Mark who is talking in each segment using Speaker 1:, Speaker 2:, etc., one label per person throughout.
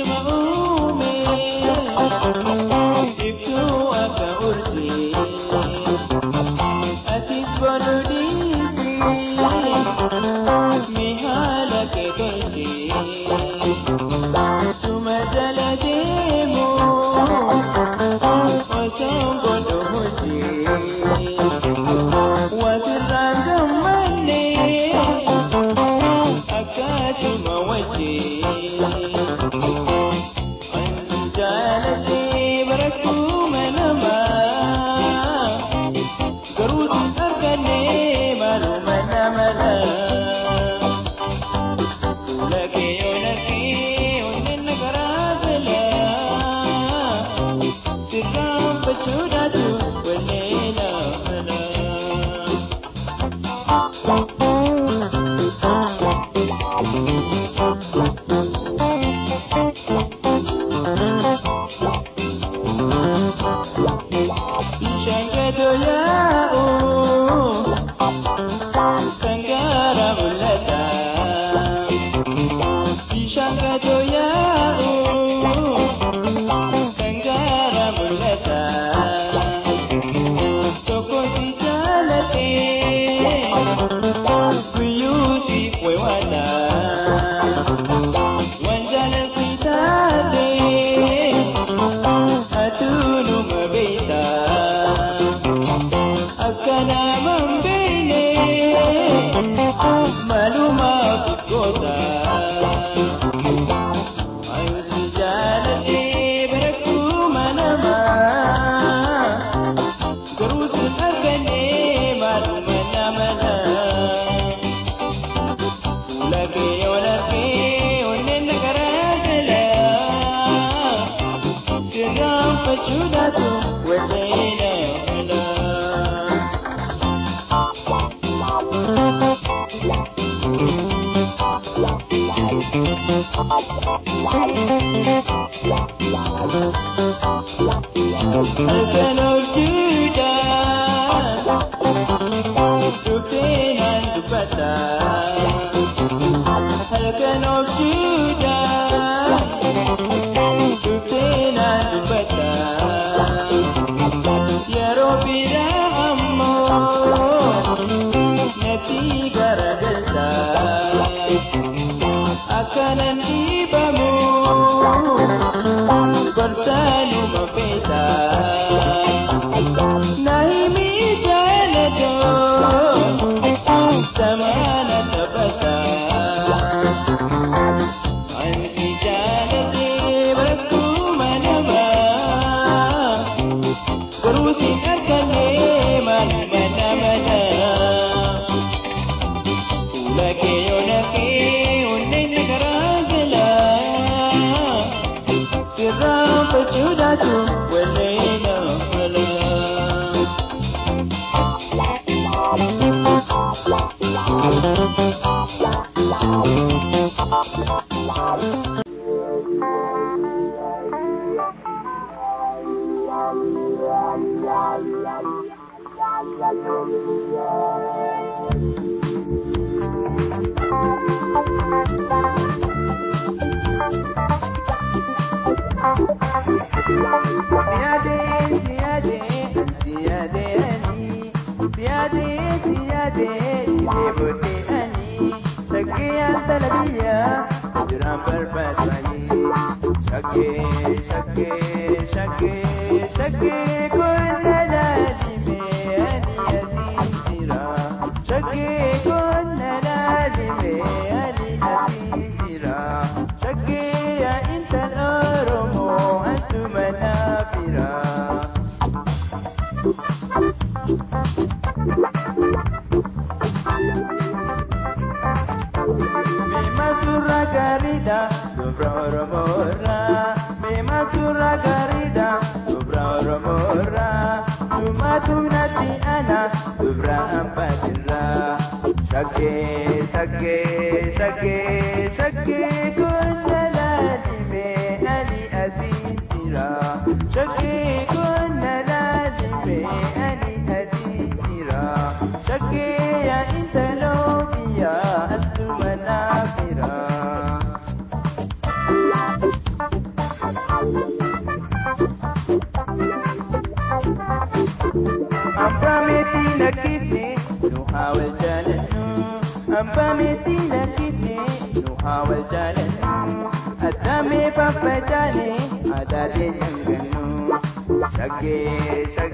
Speaker 1: Oh, man. نساء Hello. Siade, siade, siade, siade, siade, siade, siade, siade, jaladiya gram par paisani shake shake shake shake ko سگهي سگهي سگهي فمثيل كتني نحاول جالي الدم ففجالي عدد ينجنو شقي شقي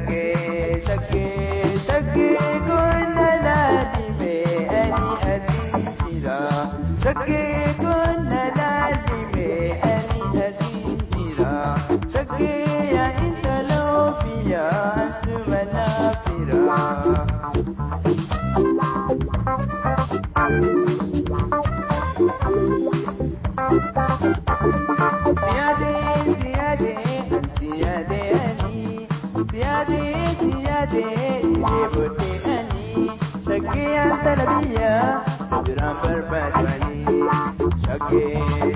Speaker 1: Shaggy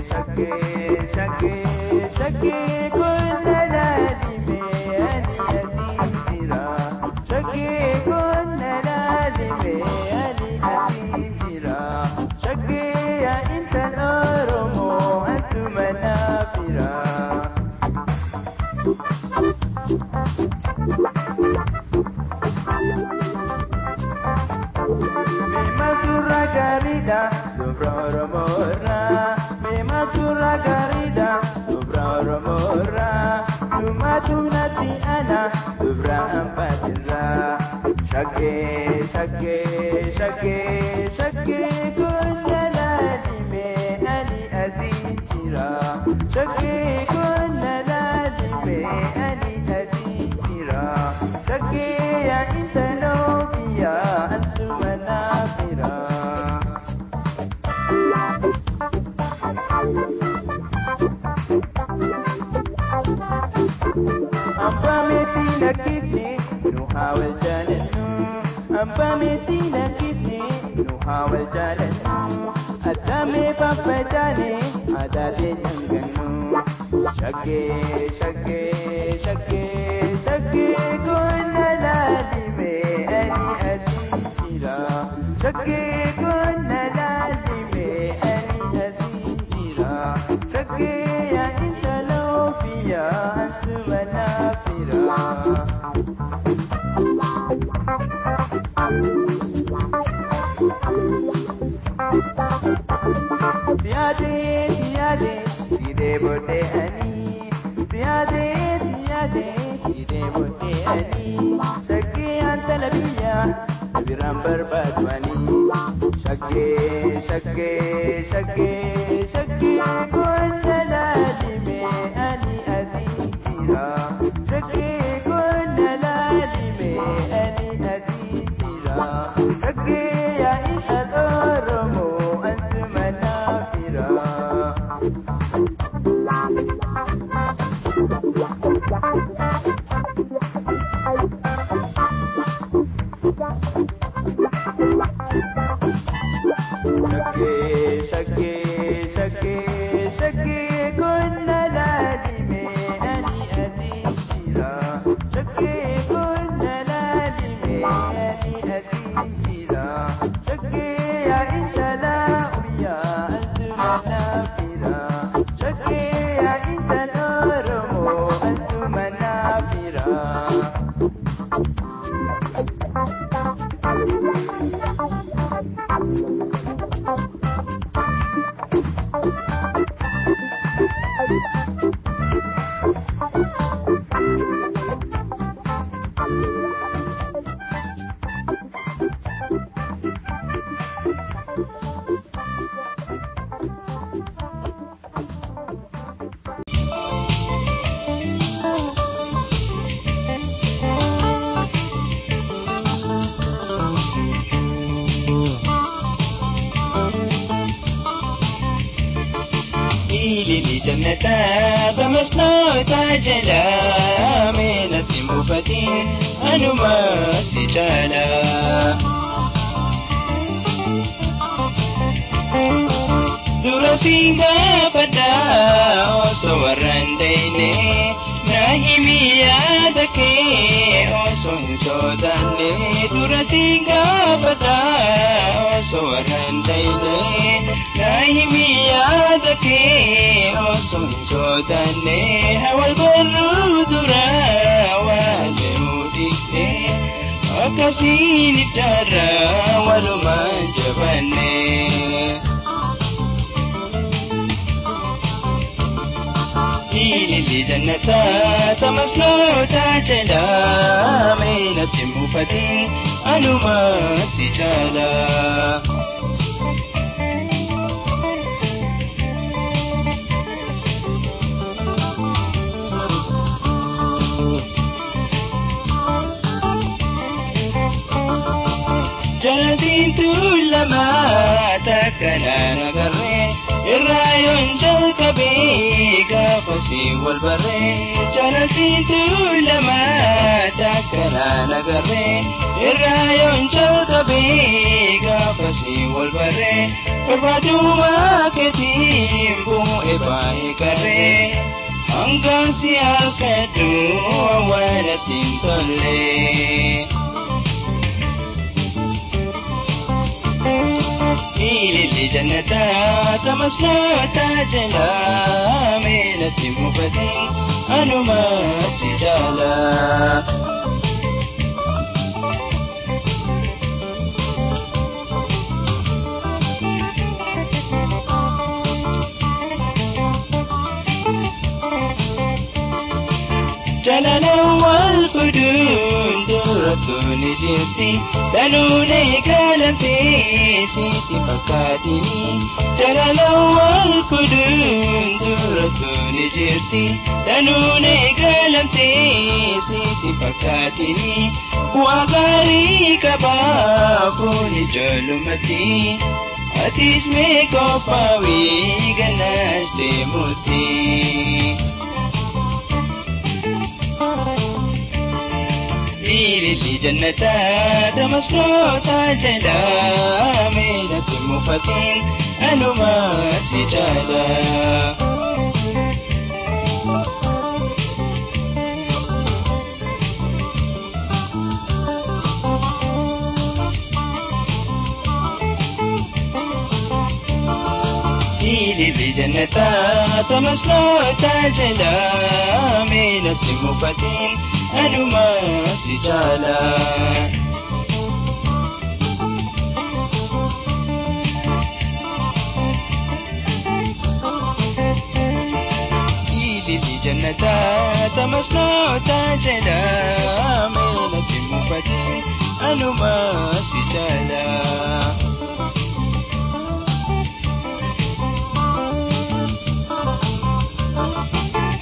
Speaker 1: Pamedina kitne no hawal jalan Adame papa jane adade janganu Shake shake shake shake kona lali me ani asira Shake Biran barbad wani jedhaa meena siin buufatee anuma si caala. Dura siin gaafadhaa osoo warraan deene na himi yaada kee osoo hin soodanne. Dura siin gaafadhaa osoo warraan deene na himi yaada kee. sootannee hawal barruu duraa waan deemuu dhiisnee akka siin ibsaarraa walumaan jabannee. Ilili jannataa tamasnootaa jedhaa meenatti hin buufatiin anumaatti caalaa. Takkanaan agarree irraa yoon jalqabee gaafa si wal barree. Jalatiin tuulamaa takkanaan agarree irraa yoon jalqabee gaafa si wal barree. Barbaadummaa keetiin bu'ee baay'ee qarree. Hangaan si harkadhu waan ittiin tollee. إلى الجنة تمسنا تاجنا من التمبة أنما سجالا جللا والفدود wal fuudhuun durattu ni jirti. Danuun eegalamtee sitti fakkaatini. Jalalaan wal fuudhuun durattu ni jirti. Danuun eegalamtee sitti fakkaatini. Bu'aa gaarii qabaa fuuli ijoollumatti. Atis mee qophaa'ii gannaas deemuutti. Ililli jannataa tamasnoota jalaa meenatti muufatiin anumaa si jaalaa. ililli jannataa tamasnoota jalaa meenatti muufatiin anumaa si jaalaa. ililli jannataa tamasnoota jalaa meenatti muufatiin anumaa si jaalaa.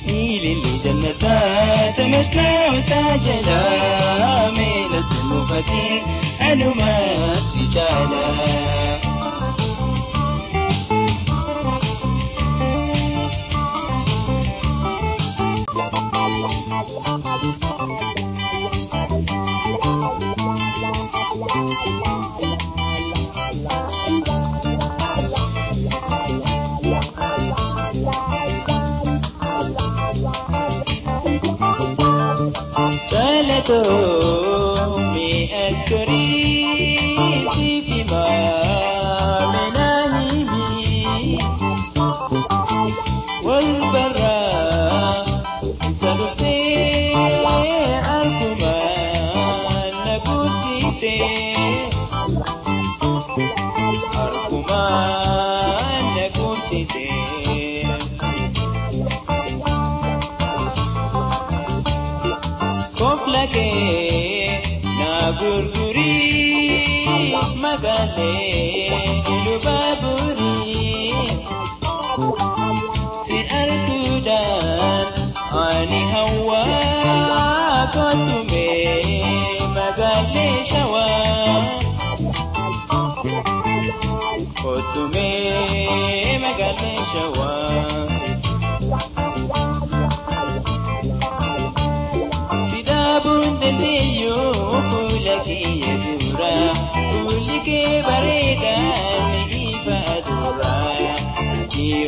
Speaker 1: ililli jannataa tamasnoota jalaa meenatti muufatiin anumaa si jaalaa. Oh. لكي ناغورغوري مغالي لبالي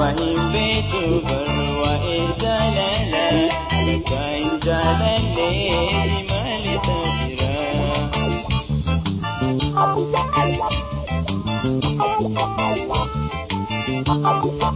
Speaker 1: وإن بيت بر وإن جلالا لك إن جلالي ما لتجرى Oh,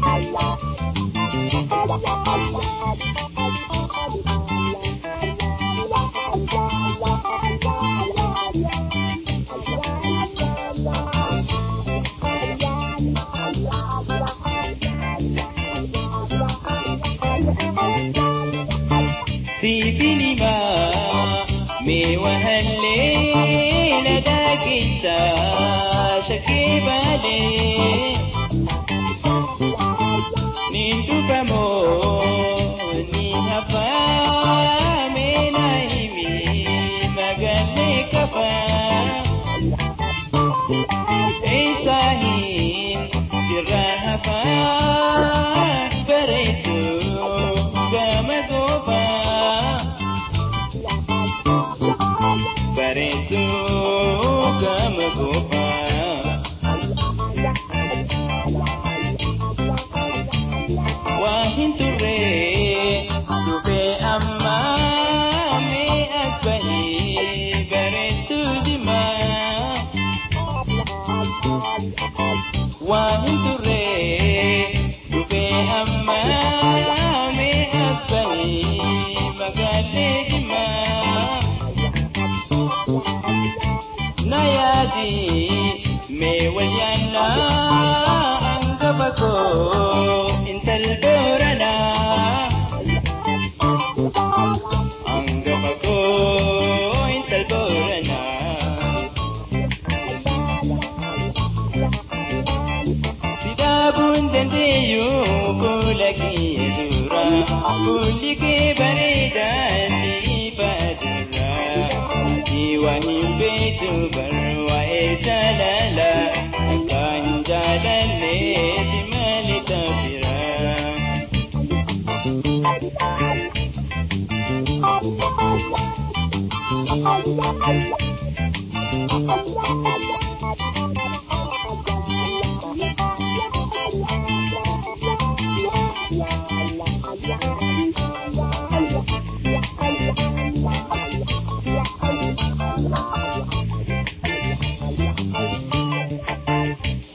Speaker 1: Oh.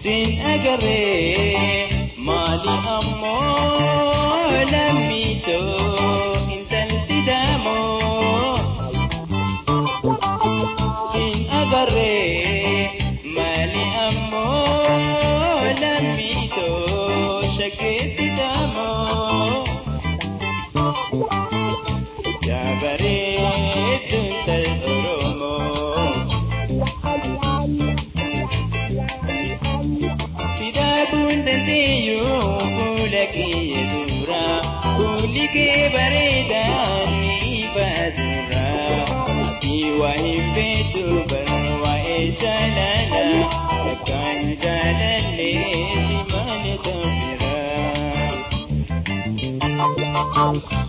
Speaker 1: Sin agarré Oh.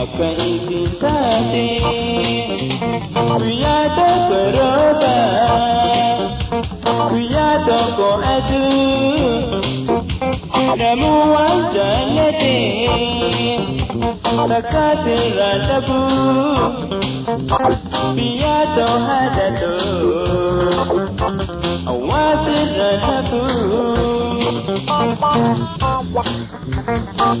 Speaker 1: akan sintasi Kuyata koroba Kuyata ko adu Namu wajanati Takati ratabu Piyato hadato Awasi ratabu Awasi ratabu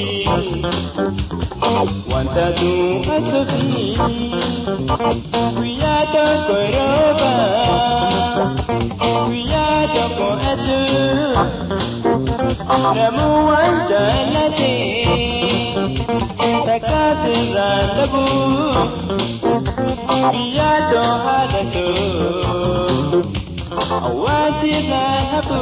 Speaker 1: tatu asofi kuyata koroba kuyata ko atu ramu wanja late takasi randabu kiyato hadato awasi zahabu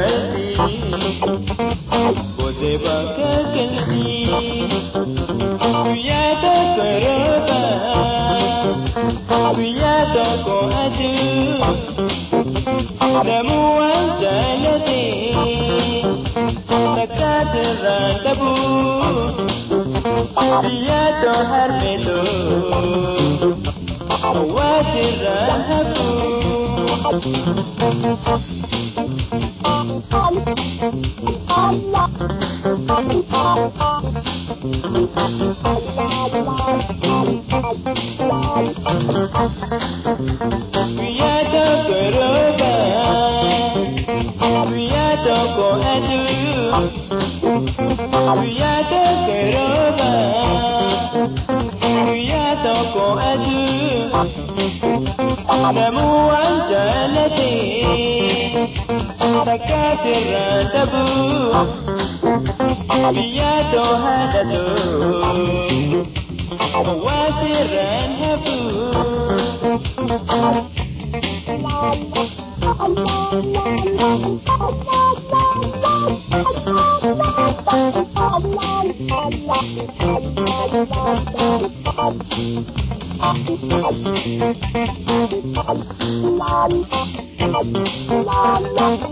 Speaker 1: رديات هرمدو واتي ذهبوا سموع جالتي تكاسر تبو بيادو هادتو واسر هبو Thank you. Thank you.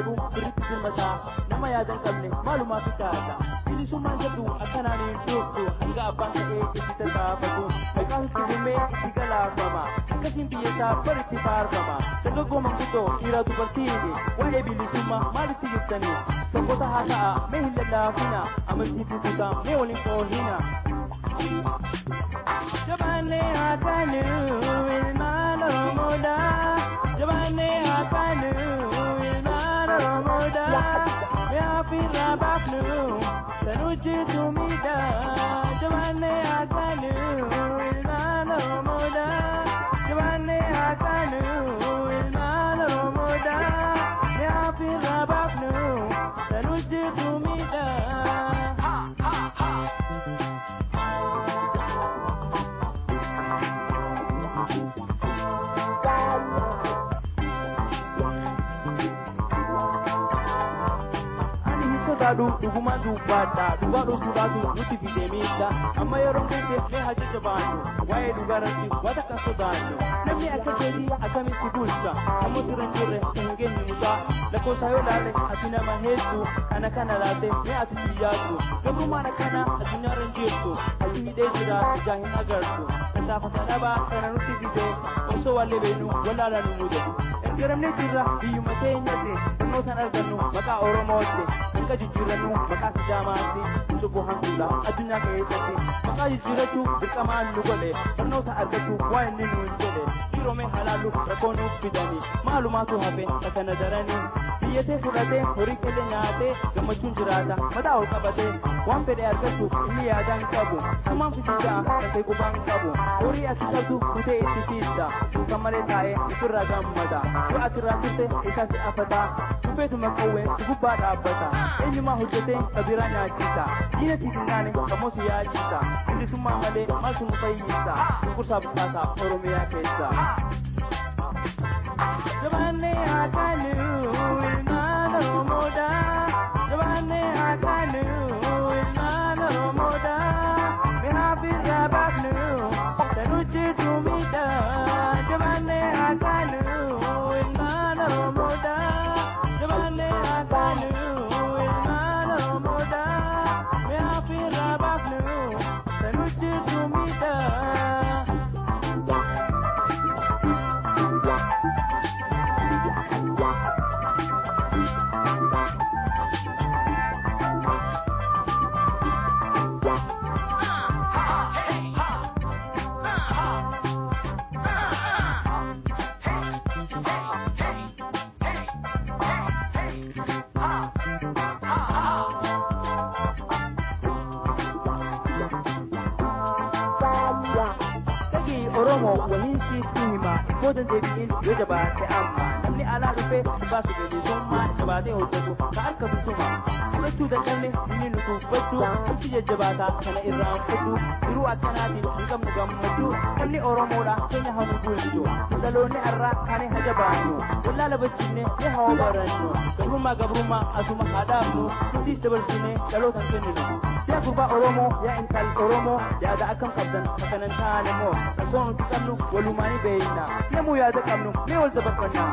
Speaker 1: yabo kuri cikin mata na mayadan kalle maluma suka hada ili sun man jabu a kananin doko hanga a banka e ke fitar ba bago mai kan suru me igala mama kasin biye ta bari ti far mama daga goma fito ira tu dubar tiye wani ebili suma mali ti yustani sabota haka a mai hilalla fina a mafi tututa mai wani kohina Jabane hatanu, ilmano moda, jabane hatanu. duguma dubata duba do tuba du muti bidemita amma yaron buke ne haji jabanu waye dugaranti wata kaso dano nami akaderi akami sigulta amma turanjure ingen muta la ko sayo lale atina mahesu. Ana kana late ne atiyatu gabu mana kana atinyaran jirto ajimi de jira jahin agarto ta fata ba kana nuti bide so walle benu wala la numude Garamne jirra biyu mate nyate, sun sanar da maka oromo wacce, Akka jijjiirratu maqaa isaa maatti subbuu hanquudha addunyaa keessatti maqaa jijjiirrachuu dirqamaa nu godhe barnoota argachuuf waa inni nuun jedhe firoome halaaluuf fidani. Hafe. Iyate furate horikele nyaate gama chunjurata mata ho kabate wampere arkatu iya dan kabu kuma fitita kase kuban kabu ori asitatu kute isitita kamare tae ikurra gammata ku atirasite ikasi afata kubetu makawe kubba dabata enyuma hujete kabira nyaachita ina tikingane kamosu yaachita indi sumamale masu mukayyita kursa buƙata oromiya keessa Jabanne ya kalu nuti jajjabaataa kana irraan fudhu jiruu akkanaatiin hin qabnu gammachuu sabni oromoodha keenya haa nu bulchu dhaloonni har'aa kane haja baannu wallaala bachiifne mee haa barannu gabrummaa gabrummaa asuma haa dhaabnu nutis dabarsine dhalootan kenninu yaa gurbaa oromoo yaa intal oromoo yaada akkam qabdan akkanan taane moo osoo nuti qabnu walumaanii beeyna yemmuu yaada qabnu mee wal dabarfannaa